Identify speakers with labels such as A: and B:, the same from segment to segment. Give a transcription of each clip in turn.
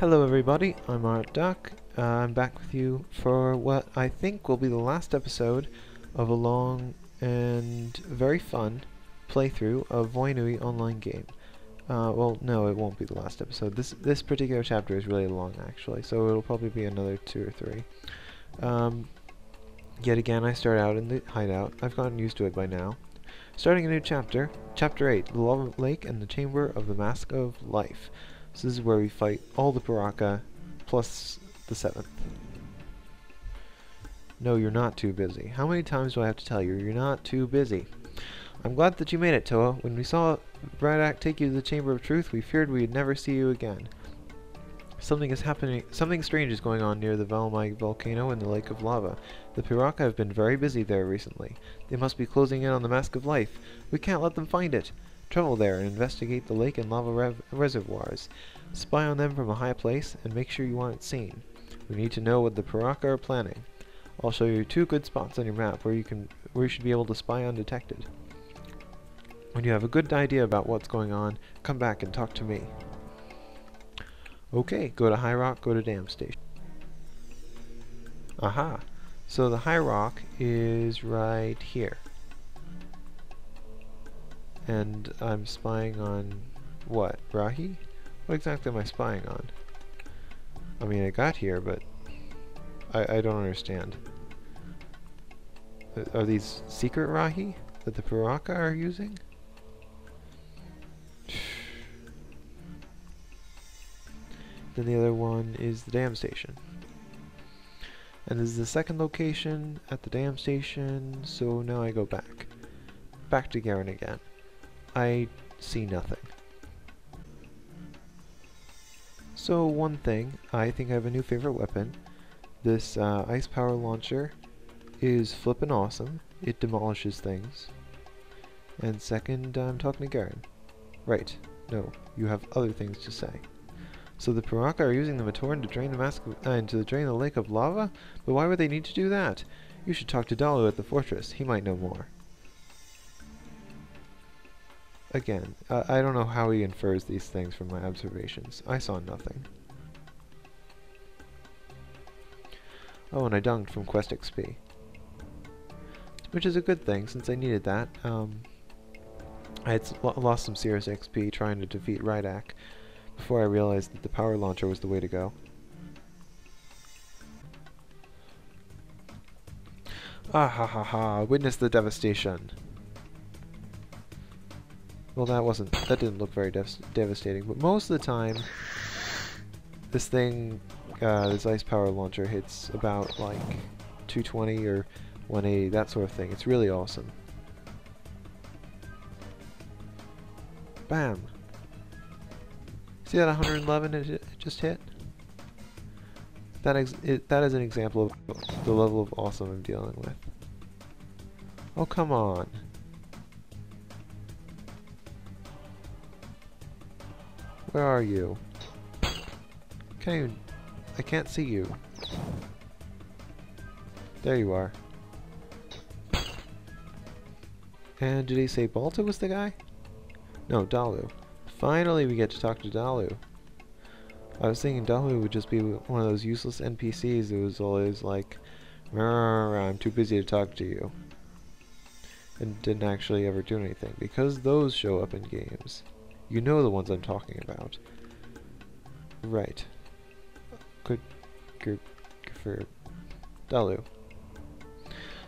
A: Hello everybody, I'm Art Duck. Uh, I'm back with you for what I think will be the last episode of a long and very fun playthrough of Voya Nui online game. Uh, well, no, it won't be the last episode. This this particular chapter is really long, actually, so it'll probably be another two or three. Um, yet again, I start out in the hideout. I've gotten used to it by now. Starting a new chapter, Chapter 8, The Lake and the Chamber of the Mask of Life. So this is where we fight all the Piraka, plus the 7th. No, you're not too busy. How many times do I have to tell you, you're not too busy? I'm glad that you made it, Toa. When we saw Brutaka take you to the Chamber of Truth, we feared we'd never see you again. Something is happening. Something strange is going on near the Valmai volcano and the Lake of Lava. The Piraka have been very busy there recently. They must be closing in on the Mask of Life. We can't let them find it. Travel there and investigate the lake and lava reservoirs. Spy on them from a high place and make sure you aren't seen. We need to know what the Piraka are planning. I'll show you two good spots on your map where you can where you should be able to spy undetected. When you have a good idea about what's going on, come back and talk to me. Okay, go to High Rock, go to Dam Station. Aha. So the High Rock is right here. And I'm spying on what? Rahi? What exactly am I spying on? I mean, I got here, but I, I don't understand. Uh, are these secret Rahi that the Piraka are using? Then the other one is the dam station. And this is the second location at the dam station, so now I go back. Back to Garan again. I see nothing. So one thing, I think I have a new favorite weapon. This uh, ice power launcher is flippin' awesome. It demolishes things. And second, I'm talking to Garan. Right. No, you have other things to say. So the Piraka are using the Matoran to drain the mask uh, to drain the lake of lava? But why would they need to do that? You should talk to Dalu at the fortress. He might know more. Again, uh, I don't know how he infers these things from my observations. I saw nothing. Oh, and I dunked from Quest XP. Which is a good thing, since I needed that. Um, I had lost some serious XP trying to defeat Reidak, before I realized that the power launcher was the way to go. Ah ha ha ha, witness the devastation. Well that wasn't, that didn't look very dev devastating, but most of the time, this thing, uh, this ice power launcher hits about like 220 or 180, that sort of thing. It's really awesome. Bam! See that 111 it just hit? That, it, that is an example of the level of awesome I'm dealing with. Oh, come on. Where are you? Can't even... I can't see you. There you are. And did he say Balta was the guy? No, Dalu. Finally we get to talk to Dalu. I was thinking Dalu would just be one of those useless NPCs who was always like, I'm too busy to talk to you. And didn't actually ever do anything. Because those show up in games. You know the ones I'm talking about. Right. Good, good, for Dalu.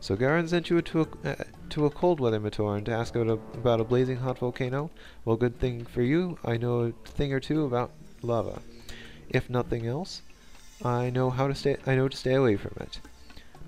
A: So Garan sent you to a, uh, to a cold weather Matoran to ask about a, about a blazing hot volcano? Well, good thing for you, I know a thing or two about lava. If nothing else, I know how to stay. I know to stay away from it.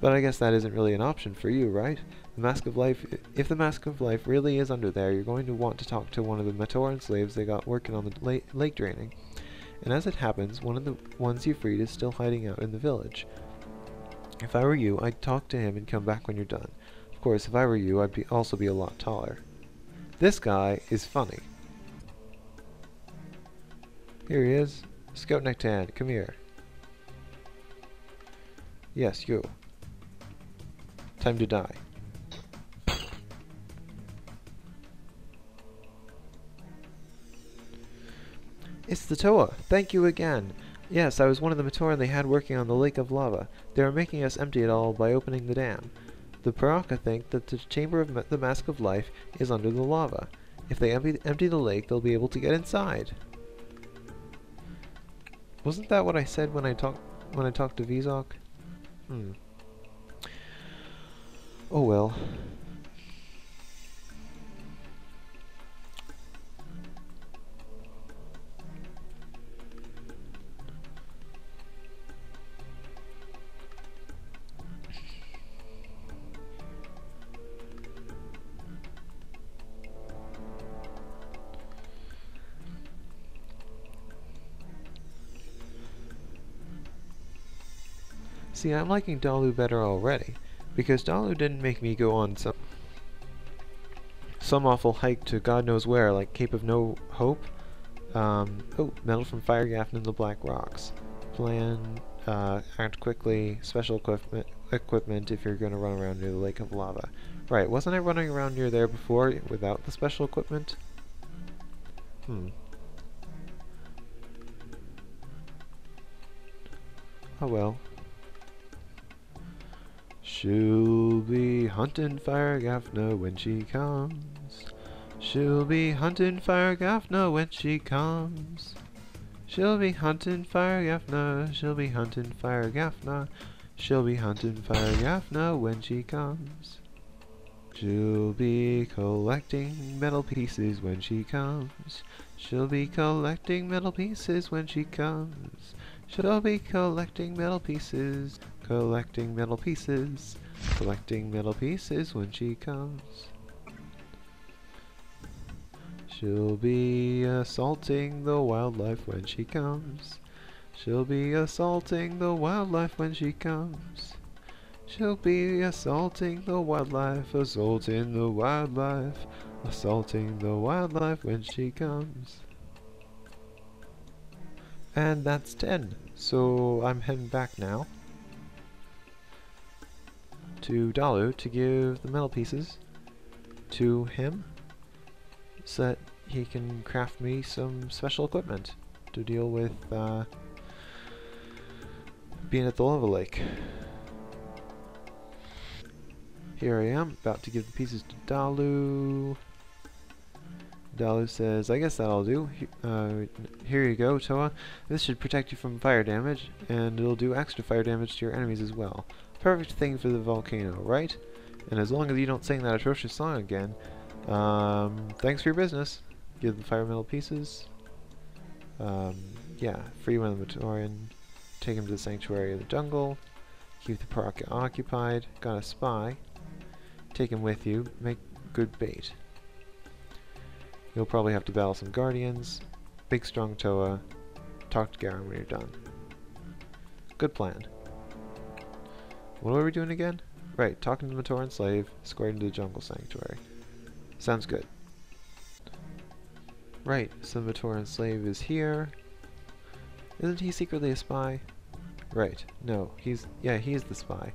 A: But I guess that isn't really an option for you, right? The Mask of Life. If the Mask of Life really is under there, you're going to want to talk to one of the Matoran slaves they got working on the lake, lake draining. And as it happens, one of the ones you freed is still hiding out in the village. If I were you, I'd talk to him and come back when you're done. Of course, if I were you, I'd be also be a lot taller. This guy is funny. Here he is. Scout Nectan, come here. Yes, you. Time to die. It's the Toa. Thank you again. Yes, I was one of the Matoran they had working on the Lake of Lava. They are making us empty it all by opening the dam. The Piraka think that the Chamber of Ma the Mask of Life is under the lava. If they empty, empty the lake, they'll be able to get inside. Wasn't that what I said when I talked when I talked to Vezok? Hmm. Oh well. See, I'm liking Dalu better already, because Dalu didn't make me go on some some awful hike to God knows where, like Cape of No Hope. Um, oh, metal from Fire Gafna and the Black Rocks. Plan, uh, act quickly, special equipment, equipment if you're going to run around near the Lake of Lava. Right, wasn't I running around near there before without the special equipment? Hmm. Oh well. She'll be hunting Fire Gafna when she comes. She'll be hunting Fire Gafna when she comes. She'll be hunting Fire Gafna, she'll be hunting Fire Gafna. She'll be hunting Fire Gafna when she comes. She'll be collecting metal pieces when she comes. She'll be collecting metal pieces when she comes. She'll be collecting metal pieces Collecting metal pieces, collecting metal pieces when she comes. She'll be assaulting the wildlife when she comes. She'll be assaulting the wildlife when she comes. She'll be assaulting the wildlife, assaulting the wildlife, assaulting the wildlife when she comes. And that's 10. So I'm heading back now to Dalu to give the metal pieces to him so that he can craft me some special equipment to deal with uh, being at the lava lake. Here I am, about to give the pieces to Dalu. Dalu says, I guess that'll do. Uh, here you go, Toa. This should protect you from fire damage, and it'll do extra fire damage to your enemies as well. Perfect thing for the volcano, right? And as long as you don't sing that atrocious song again, um, thanks for your business. Give the fire metal pieces. Um, yeah, free one of the Matoran. Take him to the sanctuary of the jungle. Keep the park occupied. Got a spy. Take him with you. Make good bait. You'll probably have to battle some guardians. Big strong Toa. Talk to Garan when you're done. Good plan. What are we doing again? Right, talking to the Matoran slave, squared into the jungle sanctuary. Sounds good. Right, so the Matoran slave is here. Isn't he secretly a spy? Right, no, he's, yeah, he's the spy.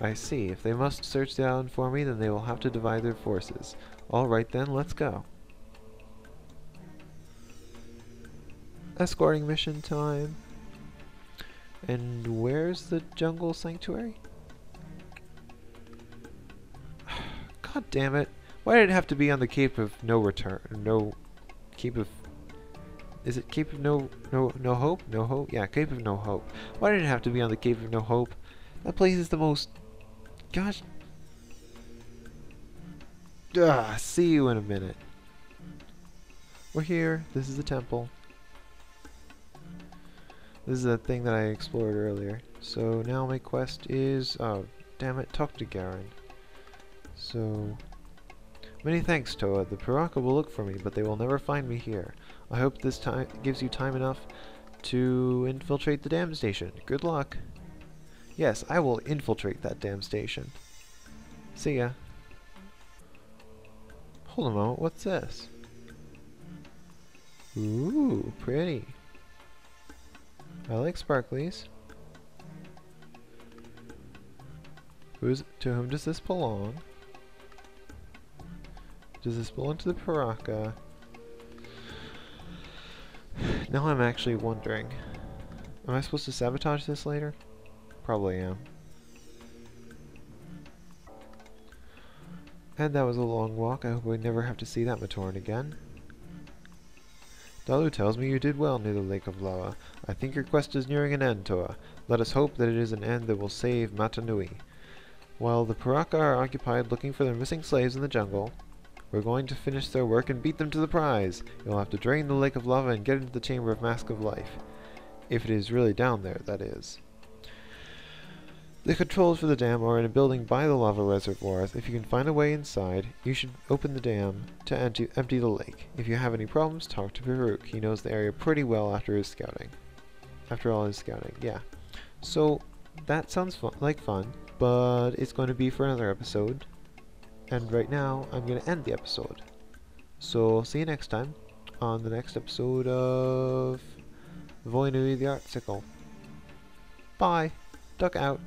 A: I see, if they must search island for me, then they will have to divide their forces. Alright then, let's go. Escorting mission time. And where's the jungle sanctuary? God damn it. Why did it have to be on the Cape of No Return? No... Cape of... Is it Cape of No... No... No Hope? No Hope? Yeah, Cape of No Hope. Why did it have to be on the Cape of No Hope? That place is the most... Gosh... Ah, see you in a minute. We're here. This is the temple. This is a thing that I explored earlier. So now my quest is... Oh, damn it, talk to Garan. So... Many thanks, Toa. The Piraka will look for me, but they will never find me here. I hope this time gives you time enough to infiltrate the dam station. Good luck. Yes, I will infiltrate that dam station. See ya. Hold a moment, what's this? Ooh, pretty. I like sparklies. Who's to whom does this belong? Does this belong to the Piraka? Now I'm actually wondering. Am I supposed to sabotage this later? Probably am. And that was a long walk. I hope we never have to see that Matoran again. Dalu tells me you did well near the Lake of Lava. I think your quest is nearing an end, Toa. Let us hope that it is an end that will save Mata Nui. While the Piraka are occupied looking for their missing slaves in the jungle, we're going to finish their work and beat them to the prize. You'll have to drain the Lake of Lava and get into the Chamber of Mask of Life. If it is really down there, that is. The controls for the dam are in a building by the lava reservoirs. If you can find a way inside, you should open the dam to empty, empty the lake. If you have any problems, talk to Farouk. He knows the area pretty well after his scouting. After all his scouting, yeah. So, that sounds like fun, but it's going to be for another episode. And right now, I'm going to end the episode. So, see you next time on the next episode of Voya Nui the Artsicle. Bye! Duck out.